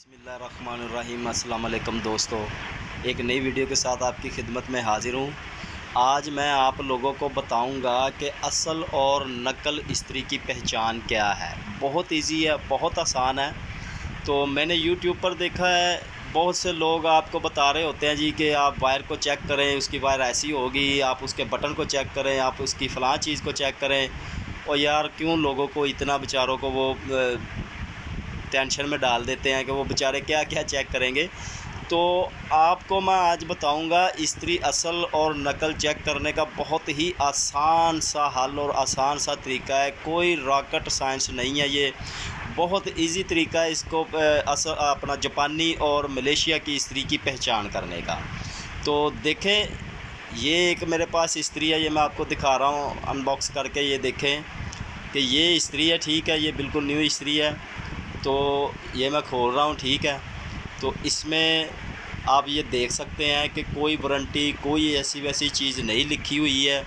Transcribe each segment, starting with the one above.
बसमीम अल्लाम दोस्तों। एक नई वीडियो के साथ आपकी खिदमत में हाज़िर हूँ। आज मैं आप लोगों को बताऊँगा कि असल और नकल इस्त्री की पहचान क्या है। बहुत इजी है, बहुत आसान है। तो मैंने यूट्यूब पर देखा है, बहुत से लोग आपको बता रहे होते हैं जी कि आप वायर को चेक करें, उसकी वायर ऐसी होगी, आप उसके बटन को चेक करें, आप उसकी फ़लाँ चीज़ को चेक करें। और यार क्यों लोगों को इतना बेचारों को वो टेंशन में डाल देते हैं कि वो बेचारे क्या क्या चेक करेंगे। तो आपको मैं आज बताऊँगा इस्त्री असल और नकल चेक करने का बहुत ही आसान सा हल और आसान सा तरीका है। कोई रॉकेट साइंस नहीं है ये। बहुत इजी तरीका है इसको असल, अपना जापानी और मलेशिया की स्त्री की पहचान करने का। तो देखें, ये एक मेरे पास स्त्री है, ये मैं आपको दिखा रहा हूँ। अनबॉक्स करके ये देखें कि ये स्त्री है, ठीक है, ये बिल्कुल न्यू स्त्री है। तो ये मैं खोल रहा हूँ, ठीक है। तो इसमें आप ये देख सकते हैं कि कोई वारंटी, कोई ऐसी वैसी चीज़ नहीं लिखी हुई है।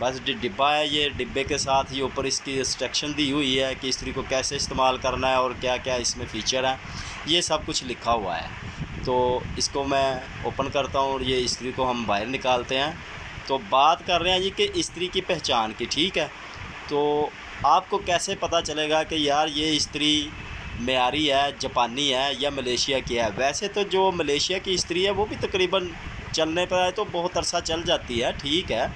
बस डिब्बा है ये, डिब्बे के साथ ही ऊपर इसकी इंस्ट्रक्शन दी हुई है कि इस्त्री को कैसे इस्तेमाल करना है और क्या क्या इसमें फ़ीचर हैं। ये सब कुछ लिखा हुआ है। तो इसको मैं ओपन करता हूँ और ये इस्त्री को हम बाहर निकालते हैं। तो बात कर रहे हैं जी कि इस्त्री की पहचान की, ठीक है। तो आपको कैसे पता चलेगा कि यार ये इस्त्री मयारी है, जापानी है या मलेशिया की है। वैसे तो जो मलेशिया की स्त्री है, वो भी तकरीबन चलने पर आए तो बहुत अरसा चल जाती है, ठीक है।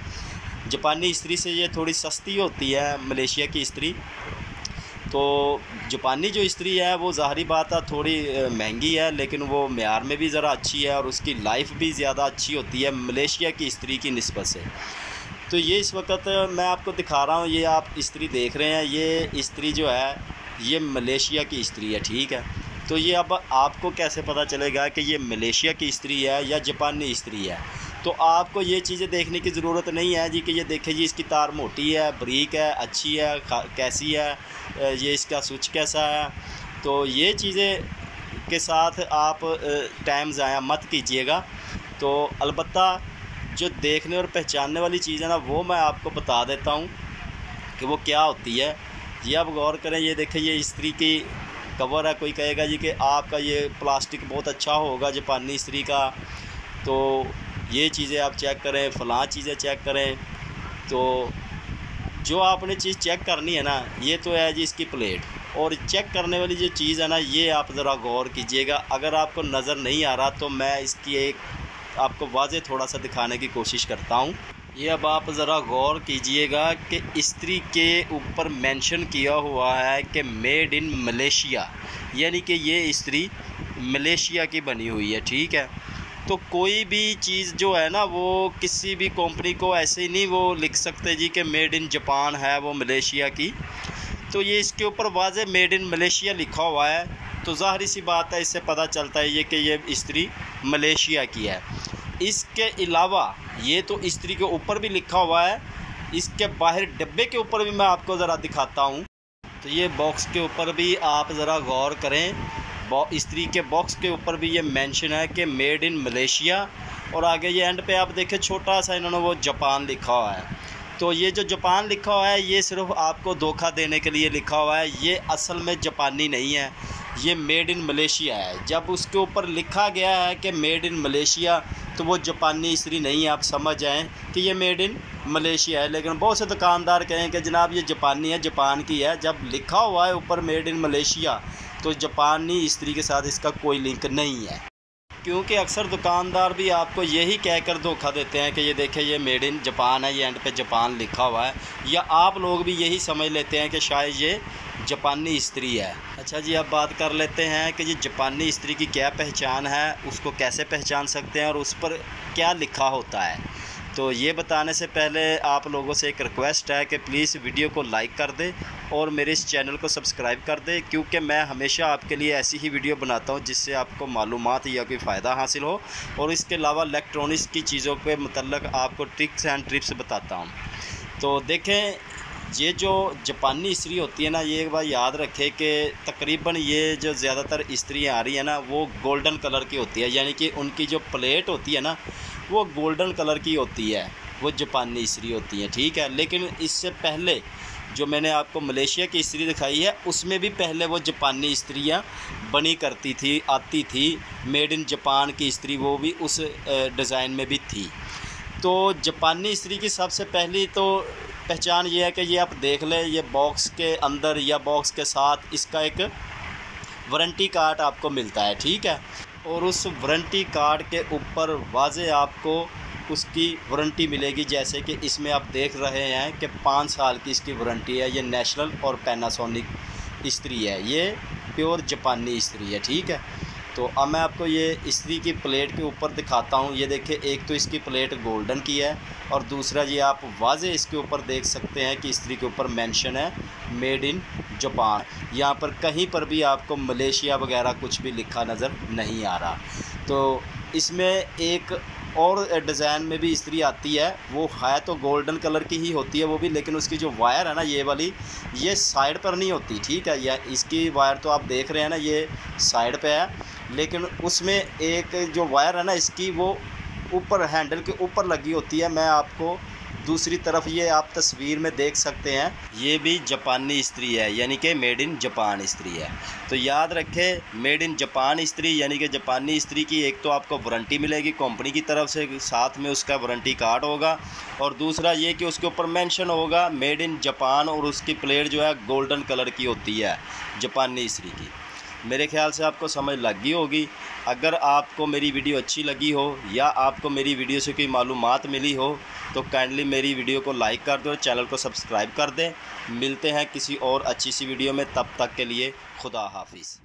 जापानी स्त्री से ये थोड़ी सस्ती होती है, मलेशिया की स्त्री। तो जापानी जो स्त्री है, वो ज़ाहरी बात है, थोड़ी महँगी है, लेकिन वो मैार में भी ज़रा अच्छी है और उसकी लाइफ भी ज़्यादा अच्छी होती है, मलेशिया की स्त्री की नस्बत से। तो ये इस वक्त मैं आपको दिखा रहा हूँ, ये आप स्त्री देख रहे हैं, ये स्त्री जो है ये मलेशिया की स्त्री है, ठीक है? तो ये अब आपको कैसे पता चलेगा कि ये मलेशिया की स्त्री है या जापानी स्त्री है? तो आपको ये चीज़ें देखने की ज़रूरत नहीं है जी कि ये देखें जी, इसकी तार मोटी है, बरीक है, अच्छी है कैसी है ये इसका स्विच कैसा है? तो ये चीज़ें के साथ आप टाइम ज़ाया मत कीजिएगा। तो अलबत् जो देखने और पहचानने वाली चीज़ है ना, वो मैं आपको बता देता हूँ कि वो क्या होती है। ये आप गौर करें, ये देखें, ये स्त्री की कवर है। कोई कहेगा जी कि आपका ये प्लास्टिक बहुत अच्छा होगा, जापानी स्त्री का। तो ये चीज़ें आप चेक करें, फ़लाँ चीज़ें चेक करें। तो जो आपने चीज़ चेक करनी है ना, ये तो है जी इसकी प्लेट। और चेक करने वाली जो चीज़ है ना, ये आप ज़रा गौर कीजिएगा। अगर आपको नज़र नहीं आ रहा तो मैं इसकी एक आपको वाजे थोड़ा सा दिखाने की कोशिश करता हूँ। ये अब आप ज़रा गौर कीजिएगा कि स्त्री के ऊपर मेंशन किया हुआ है कि मेड इन मलेशिया, यानी कि ये स्त्री मलेशिया की बनी हुई है, ठीक है? तो कोई भी चीज़ जो है ना, वो किसी भी कंपनी को ऐसे नहीं वो लिख सकते जी कि मेड इन जापान है वो मलेशिया की। तो ये इसके ऊपर वाज मेड इन मलेशिया लिखा हुआ है। तो ज़ाहरी सी बात है, इससे पता चलता है ये कि ये स्त्री मलेशिया की है। इसके अलावा, ये तो स्त्री के ऊपर भी लिखा हुआ है, इसके बाहर डब्बे के ऊपर भी मैं आपको ज़रा दिखाता हूँ। तो ये बॉक्स के ऊपर भी आप ज़रा गौर करें स्त्री के बॉक्स के ऊपर भी ये मेंशन है कि मेड इन मलेशिया और आगे ये एंड पे आप देखें, छोटा सा इन्होंने वो जापान लिखा हुआ है। तो ये जो जापान लिखा हुआ है, ये सिर्फ़ आपको धोखा देने के लिए लिखा हुआ है, ये असल में जापानी नहीं है। ये मेड इन मलेशिया है। जब उसके ऊपर लिखा गया है कि मेड इन मलेशिया तो वो जापानी इस्त्री नहीं है, आप समझ जाएँ कि ये मेड इन मलेशिया है। लेकिन बहुत से दुकानदार कहें कि जनाब, ये जापानी है, जापान की है। जब लिखा हुआ है ऊपर मेड इन मलेशिया तो जापानी इस्त्री के साथ इसका कोई लिंक नहीं है। क्योंकि अक्सर दुकानदार भी आपको यही कहकर धोखा देते हैं कि ये देखें, ये मेड इन जापान है, ये एंड पे जापान लिखा हुआ है। या आप लोग भी यही समझ लेते हैं कि शायद ये जापानी स्त्री है। अच्छा जी, अब बात कर लेते हैं कि ये जापानी स्त्री की क्या पहचान है, उसको कैसे पहचान सकते हैं और उस पर क्या लिखा होता है? तो ये बताने से पहले आप लोगों से एक रिक्वेस्ट है कि प्लीज़ वीडियो को लाइक कर दें और मेरे इस चैनल को सब्सक्राइब कर दें, क्योंकि मैं हमेशा आपके लिए ऐसी ही वीडियो बनाता हूँ जिससे आपको मालूम या कोई फ़ायदा हासिल हो और इसके अलावा इलेक्ट्रॉनिक्स की चीज़ों के मतलब आपको ट्रिक्स एंड ट्रिप्स बताता हूँ। तो देखें ये जो जापानी इस्त्री होती है ना, ये एक बार याद रखें कि तकरीबन ये जो ज़्यादातर इस्त्रियाँ आ रही हैं ना, वो गोल्डन कलर की होती है। यानी कि उनकी जो प्लेट होती है ना, वो गोल्डन कलर की होती है। वो जापानी इस्त्री होती है, ठीक है? लेकिन इससे पहले जो मैंने आपको मलेशिया की स्त्री दिखाई है, उसमें भी पहले वो जापानी स्त्रियाँ बनी करती थी, आती थी। मेड इन जापान की स्त्री वो भी उस डिज़ाइन में भी थी। तो जापानी स्त्री की सबसे पहली तो पहचान ये है कि ये आप देख लें, ये बॉक्स के अंदर या बॉक्स के साथ इसका एक वारंटी कार्ड आपको मिलता है, ठीक है? और उस वारंटी कार्ड के ऊपर वाज आपको उसकी वारंटी मिलेगी, जैसे कि इसमें आप देख रहे हैं कि पाँच साल की इसकी वारंटी है, ये नेशनल और पैनासोनिक इस्त्री है, ये प्योर जापानी इस्त्री है, ठीक है? तो अब मैं आपको ये इस्त्री की प्लेट के ऊपर दिखाता हूँ। ये देखिए, एक तो इसकी प्लेट गोल्डन की है और दूसरा ये आप वाजे इसके ऊपर देख सकते हैं कि इस्त्री के ऊपर मेंशन है मेड इन जापान यहाँ पर कहीं पर भी आपको मलेशिया वगैरह कुछ भी लिखा नज़र नहीं आ रहा। तो इसमें एक और डिज़ाइन में भी इस्त्री आती है। वो है तो गोल्डन कलर की ही होती है वो भी, लेकिन उसकी जो वायर है ना, ये वाली, ये साइड पर नहीं होती, ठीक है? या इसकी वायर तो आप देख रहे हैं ना, ये साइड पे है। लेकिन उसमें एक जो वायर है ना, इसकी वो ऊपर हैंडल के ऊपर लगी होती है। मैं आपको दूसरी तरफ़ ये आप तस्वीर में देख सकते हैं। ये भी जापानी स्त्री है, यानी कि मेड इन जापान स्त्री है। तो याद रखें, मेड इन जापान स्त्री, यानी कि जापानी स्त्री की एक तो आपको वारंटी मिलेगी कंपनी की तरफ़ से, साथ में उसका वारंटी कार्ड होगा। और दूसरा ये कि उसके ऊपर मेंशन होगा मेड इन जापान और उसकी प्लेट जो है गोल्डन कलर की होती है, जापानी स्त्री की। मेरे ख्याल से आपको समझ लग गई होगी। अगर आपको मेरी वीडियो अच्छी लगी हो या आपको मेरी वीडियो से कोई मालूम मिली हो तो काइंडली मेरी वीडियो को लाइक कर दें और चैनल को सब्सक्राइब कर दें। मिलते हैं किसी और अच्छी सी वीडियो में, तब तक के लिए खुदा हाफिज़।